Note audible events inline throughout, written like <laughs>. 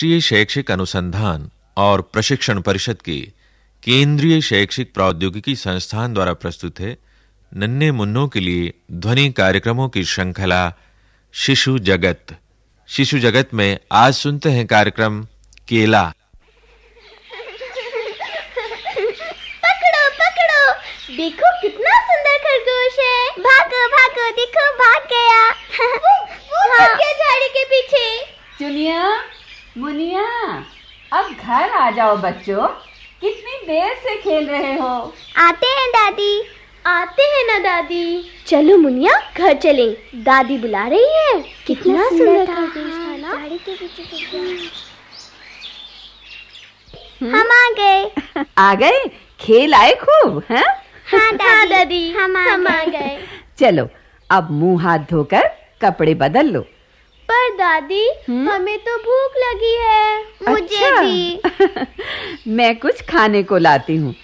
राष्ट्रीय शैक्षिक अनुसंधान और प्रशिक्षण परिषद के केंद्रीय शैक्षिक प्रौद्योगिकी संस्थान द्वारा प्रस्तुत है नन्हे मुन्नों के लिए ध्वनि कार्यक्रमों की श्रृंखला शिशु जगत। शिशु जगत में आज सुनते हैं कार्यक्रम केला। पकड़ो पकड़ो। देखो कितना सुंदर खरगोश है। भागो भागो देखो भाग गया। <laughs> वो, वो हाँ। क्या झाड़ी के पीछे? चुनिया। मुनिया अब घर आ जाओ बच्चों। कितनी देर से खेल रहे हो? आते हैं दादी। आते हैं ना दादी। चलो मुनिया घर चले। दादी बुला रही है। कितना सुंदर खरगोश था। ना झाड़ी हम आ गए। <laughs> आ गए? खेल आए खूब हैं? हाँ दादी, हाँ दादी। हम हम आ गए। चलो अब मुँह हाथ धोकर कपड़े बदल लो। पर दादी हमें तो भूख लगी है। मुझे अच्छा। भी। <laughs> मैं कुछ खाने को लाती हूँ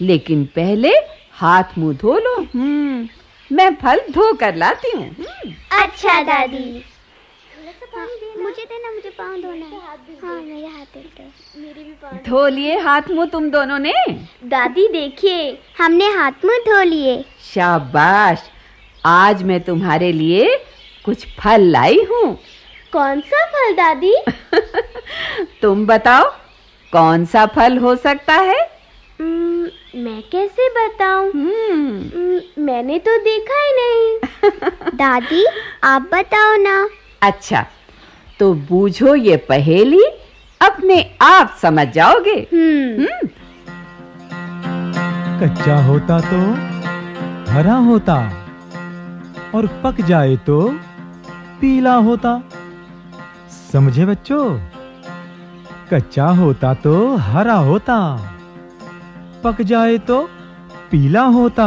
लेकिन पहले हाथ मुँह धो लो। हम्म। मैं फल धो कर लाती हूँ। हम्म, अच्छा दादी। मुझे देना। मुझे पाँव धोना है हाँ मेरे हाथ मेरे भी पाँव धो लिए हाथ मुँह तुम दोनों ने? दादी देखिए हमने हाथ मुँह धो लिए। शाबाश। आज मैं तुम्हारे लिए कुछ फल लाई हूँ। कौन सा फल दादी? <laughs> तुम बताओ कौन सा फल हो सकता है? मैं कैसे बताऊँ? हम्म। मैंने तो देखा ही नहीं। <laughs> दादी आप बताओ ना। अच्छा तो बूझो ये पहेली अपने आप समझ जाओगे? हम्म। हम्म। कच्चा होता तो हरा होता और पक जाए तो पीला होता। समझे बच्चों? कच्चा होता तो हरा होता पक जाए तो पीला होता।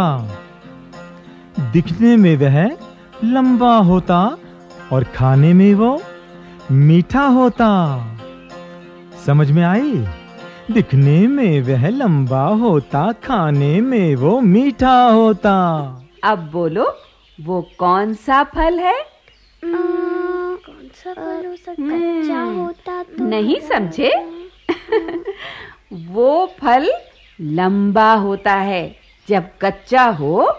दिखने में वह लंबा होता और खाने में वो मीठा होता। समझ में आई? दिखने में वह लंबा होता खाने में वो मीठा होता। अब बोलो वो कौन सा फल है? कौन सा फल हो सकता हम्म, कच्चा होता तो नहीं समझे? वो फल लंबा होता है जब कच्चा हो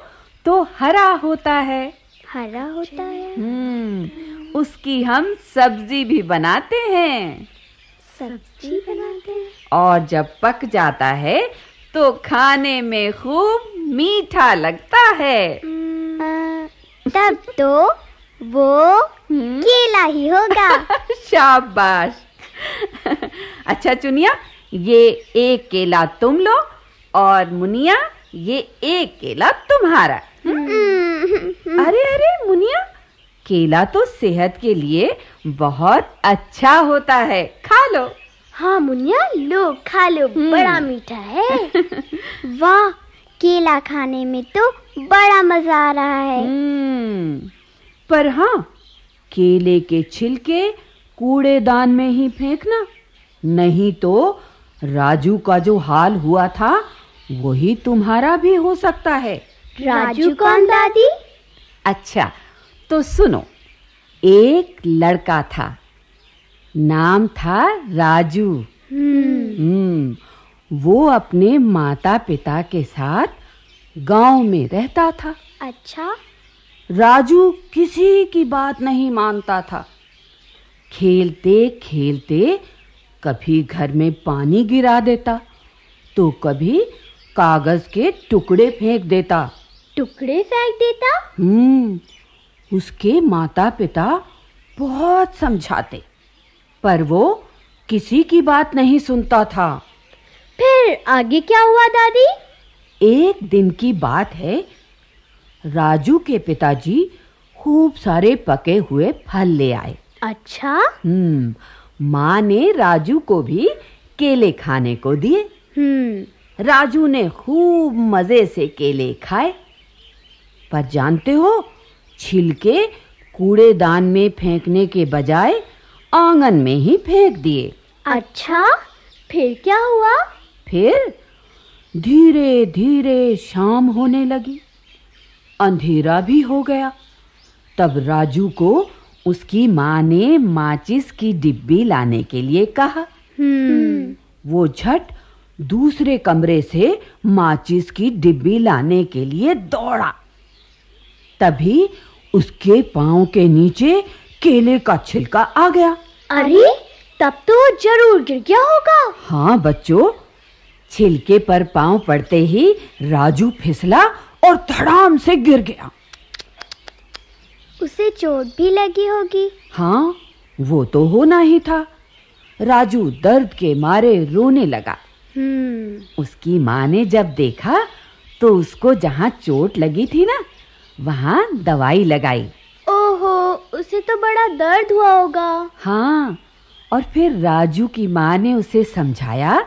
तो हरा होता है। हरा होता है। हम्म उसकी हम सब्ज़ी भी बनाते हैं। सब्ज़ी बनाते हैं। और जब पक जाता है तो खाने में खूब मीठा लगता है। तब तो वो हम्म, केला ही होगा। <laughs> शाबाश। अच्छा चुनिया ये एक केला तुम लो और मुनिया ये एक केला तुम्हारा। हम्म, अरे अरे मुनिया केला तो सेहत के लिए बहुत अच्छा होता है। खा लो। हाँ मुनिया लो खा लो। हम्म। बड़ा मीठा है। वाह केला खाने में तो बड़ा मज़ा आ रहा है। हम्म, पर हाँ केले के छिलके कूड़ेदान में ही फेंकना। नहीं तो राजू का जो हाल हुआ था वही तुम्हारा भी हो सकता है। राजू कौन दादी? अच्छा तो सुनो एक लड़का था। नाम था राजू। हम्म। हम्म वो अपने माता पिता के साथ गाँव में रहता था। अच्छा। राजू किसी की बात नहीं मानता था। खेलते खेलते कभी घर में पानी गिरा देता तो कभी कागज़ के टुकड़े फेंक देता। टुकड़े फेंक देता? हम्म उसके माता पिता बहुत समझाते पर वो किसी की बात नहीं सुनता था। फिर आगे क्या हुआ दादी? एक दिन की बात है राजू के पिताजी खूब सारे पके हुए फल ले आए। अच्छा? हम्म माँ ने राजू को भी केले खाने को दिए। हम्म। राजू ने खूब मज़े से केले खाए। पर जानते हो छिलके कूड़ेदान में फेंकने के बजाय आँगन में ही फेंक दिए। अच्छा? फिर क्या हुआ? फिर धीरे धीरे शाम होने लगी। अंधेरा भी हो गया। तब राजू को उसकी माँ ने माचिस की डिब्बी लाने के लिए कहा। हम्म। वो झट दूसरे कमरे से माचिस की डिब्बी लाने के लिए दौड़ा। तभी उसके पाँव के नीचे केले का छिलका आ गया। अरे तब तो वो ज़रूर गिर गया होगा। हाँ बच्चों छिलके पर पाँव पड़ते ही राजू फिसला और धड़ाम से गिर गया। उसे चोट भी लगी होगी। हाँ वो तो होना ही था। राजू दर्द के मारे रोने लगा। हम्म। उसकी माँ ने जब देखा तो उसको जहाँ चोट लगी थी ना वहाँ दवाई लगाई। ओहो उसे तो बड़ा दर्द हुआ होगा। हाँ और फिर राजू की माँ ने उसे समझाया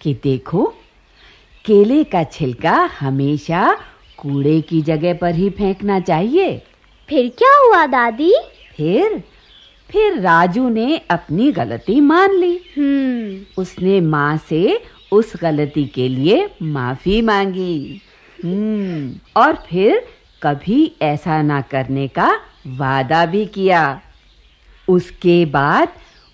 कि देखो केले का छिलका हमेशा कूड़े की जगह पर ही फेंकना चाहिए। फिर क्या हुआ दादी? फिर फिर राजू ने अपनी गलती मान ली। हम्म। उसने माँ से उस गलती के लिए माफ़ी मांगी। हम्म। और फिर कभी ऐसा ना करने का वादा भी किया। उसके बाद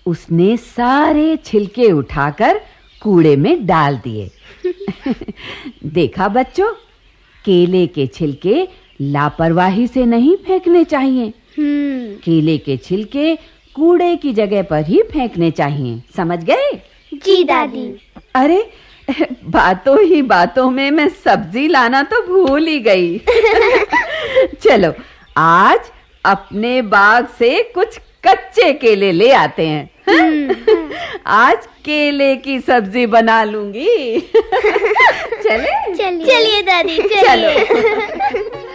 उसने सारे छिलके उठाकर कूड़े में डाल दिए। <laughs> देखा बच्चों? केले के छिलके लापरवाही से नहीं फेंकने चाहिए। हम्म। केले के छिलके कूड़े की जगह पर ही फेंकने चाहिए। समझ गए? जी दादी। अरे बातों ही बातों में मैं सब्ज़ी लाना तो भूल ही गई। <laughs> चलो आज अपने बाग से कुछ कच्चे केले ले आते हैं। हाँ? <laughs> आज केले की सब्ज़ी बना लूँगी। <laughs> चले चलिए चलिए दादी चलो चलिए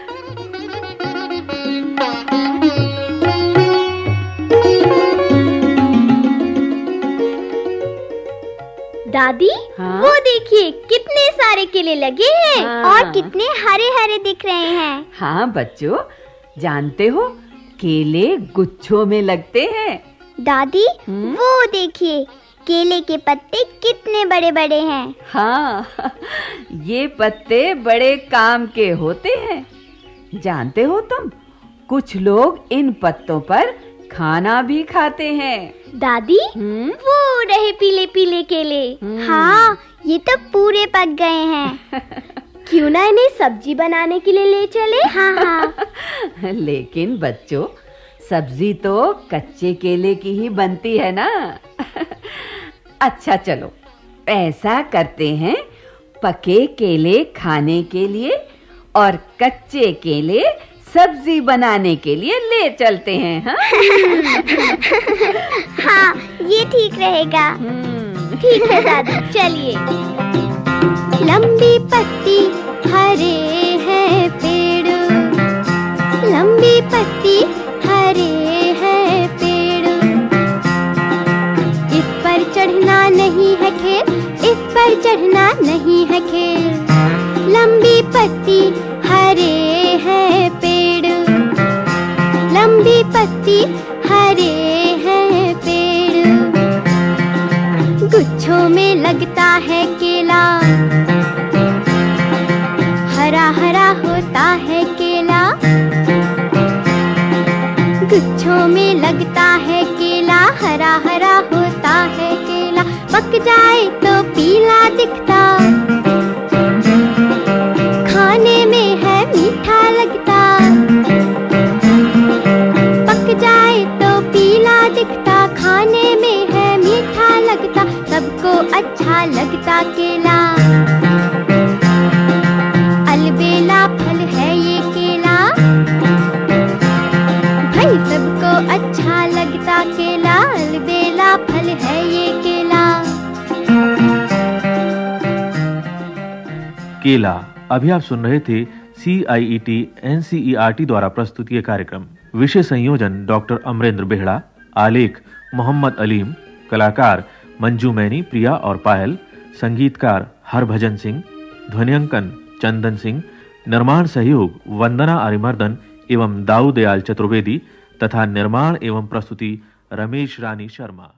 दादी हाँ? वो देखिए कितने सारे केले लगे हैं हाँ। और कितने हरे हरे दिख रहे हैं हाँ बच्चों जानते हो केले गुच्छों में लगते हैं दादी हम्म? वो देखिए केले के पत्ते कितने बड़े बड़े हैं? हाँ ये पत्ते बड़े काम के होते हैं। जानते हो तुम कुछ लोग इन पत्तों पर खाना भी खाते हैं। दादी हम्म? वो रहे पीले पीले केले। हम्म। हाँ ये तो पूरे पक गए हैं। <laughs> क्यों ना इन्हें सब्ज़ी बनाने के लिए ले चले? हाँ हाँ। <laughs> लेकिन बच्चों सब्ज़ी तो कच्चे केले की ही बनती है ना? <laughs> अच्छा चलो। ऐसा करते हैं पके केले खाने के लिए और कच्चे केले सब्ज़ी बनाने के लिए ले चलते हैं हाँ? <laughs> हाँ ये ठीक रहेगा। हम्म, ठीक है दादी चलिए। लंबी पत्ती हरे हैं पेड़। लंबी पत्ती हरे हैं पेड़। इस पर चढ़ना नहीं है खेल इस पर चढ़ना नहीं है खेल लंबी पत्ती हरे हैं पेड़। लंबी पत्ती हरे हैं पेड़। गुच्छों में लगता है केला। गुच्छों में लगता है केला, हरा हरा होता है केला। पक जाए तो पीला दिखता। खाने में है मीठा लगता। पक जाए तो पीला दिखता। खाने में है मीठा लगता। सबको अच्छा लगता केला। केला। अभी आप सुन रहे थे C I E T N C E R T द्वारा प्रस्तुत ये कार्यक्रम। विषय संयोजन डॉक्टर अमरेंद्र बेहड़ा, आलेख मोहम्मद अलीम, कलाकार मंजू मैनी, प्रिया और पायल, संगीतकार हरभजन सिंह, ध्वनियांकन चंदन सिंह, निर्माण सहयोग वंदना अरिमर्दन एवं दाऊ दयाल चतुर्वेदी तथा निर्माण एवं प्रस्तुति रमेश रानी शर्मा।